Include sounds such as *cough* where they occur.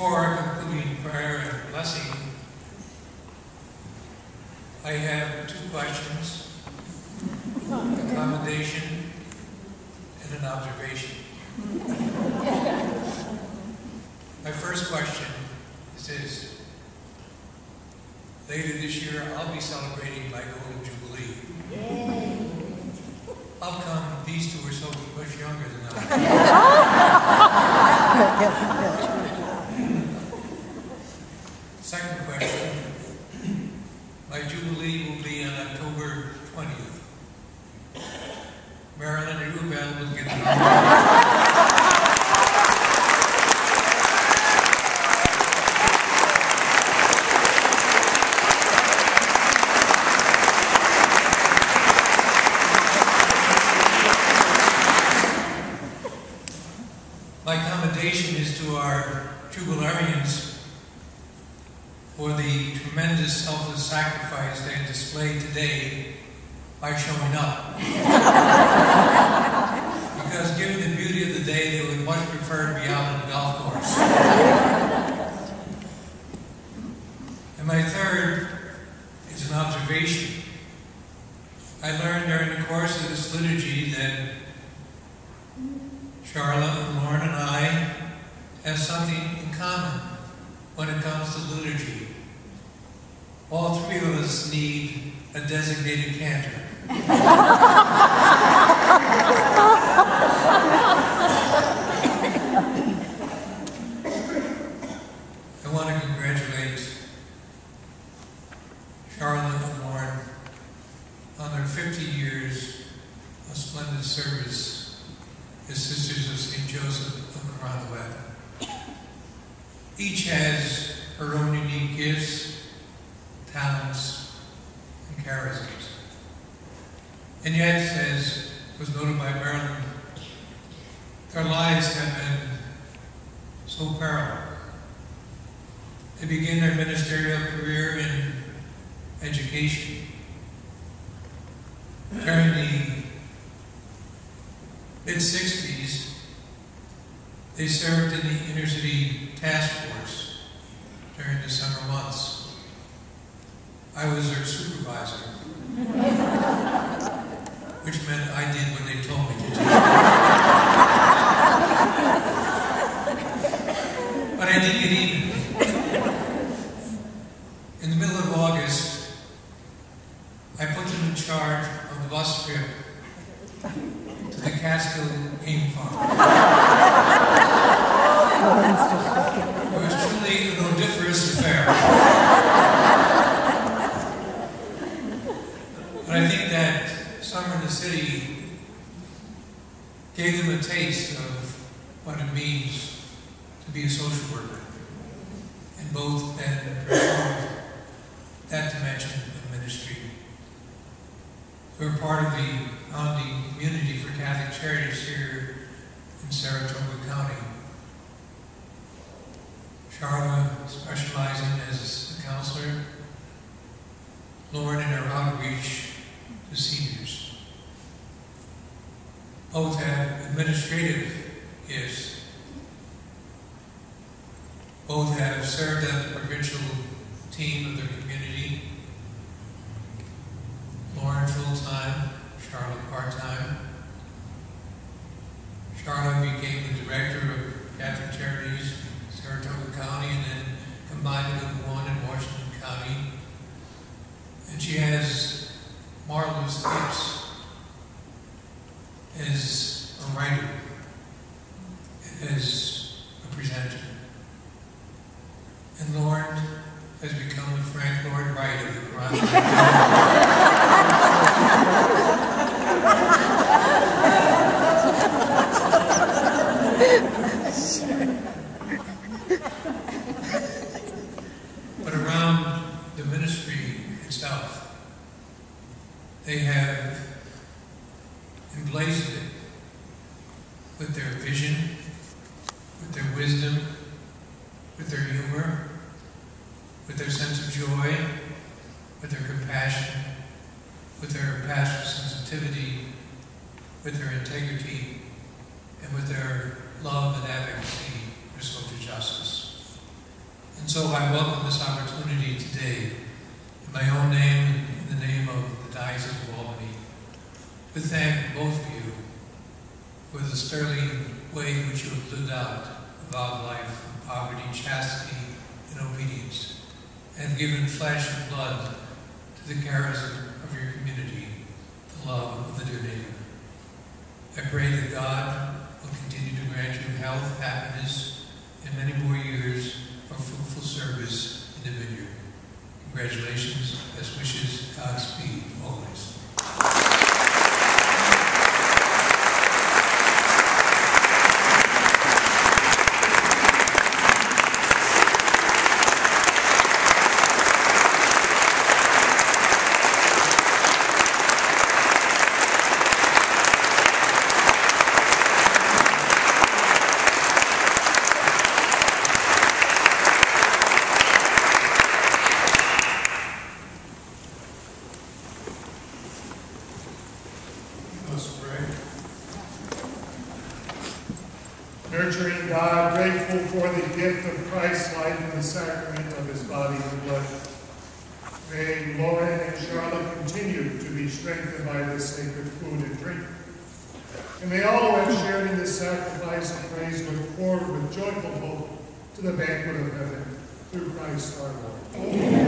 Before concluding prayer and blessing, I have two questions, a commendation and an observation. My first question is this. Later this year, I'll be celebrating my Golden Jubilee. How come these two are so much younger than I *laughs* question. My Jubilee will be on October 20th. Marilyn, you available to get it? My commendation is to our jubilarians for the tremendous selfless sacrifice they displayed today by showing up. because given the beauty of the day, they would much prefer to be out on the golf course. and my third is an observation. I learned during the course of this liturgy that Charlotte Lauren and I have something in common when it comes to liturgy. All three of us need a designated cantor. I want to congratulate Charlotte and Lauren on their 50 years of splendid service as Sisters of St. Joseph of Carondelet. Each has her own unique gifts, talents, and charisms. And yet, as was noted by Marilyn, their lives have been so parallel. They begin their ministerial career in education. During the mid 60s, they served in the inner city task force during the summer months. I was their supervisor, which meant I did what they told me to do. but I did get even. In the middle of August, I put them in charge of the bus trip to the Catskill Game Farm. It was truly an odoriferous affair. But I think that summer in the city gave them a taste of what it means to be a social worker. And both then pursued that dimension of ministry. We're part of the founding community for Catholic Charities here in Saratoga County. Charlotte specializing as a counselor, Lauren in her outreach to seniors. Both have administrative gifts. Both have served on the provincial team of their community. Lauren full-time, Charlotte part-time. Charlotte became the director of Catholic Charities in Saratoga County and then combined it with one in Washington County. And she has marvelous gifts as a writer as a presenter. And Lauren has become the Frank Lloyd Wright of the Quran. *laughs* but around the ministry itself, they have emblazoned it with their vision, with their wisdom, with their humor, with their sense of joy, with their compassion, with their pastoral sensitivity, with their integrity, and with their love and advocacy for social justice. And so I welcome this opportunity today, in my own name, in the name of Diocese of Albany, to thank both of you for the sterling way in which you have lived out a vowed life poverty, chastity, and obedience, and given flesh and blood to the cares of your community, the love of the dear neighbor. I pray that God will continue to grant you health, happiness, and many more years of fruitful service in the. Congratulations, best wishes, Godspeed, always. Let's pray. Nurturing God, grateful for the gift of Christ's life and the sacrament of his body and blood. May Lauren and Charlotte continue to be strengthened by this sacred food and drink. And may all who have shared in this sacrifice and praise look forward with joyful hope to the banquet of heaven through Christ our Lord.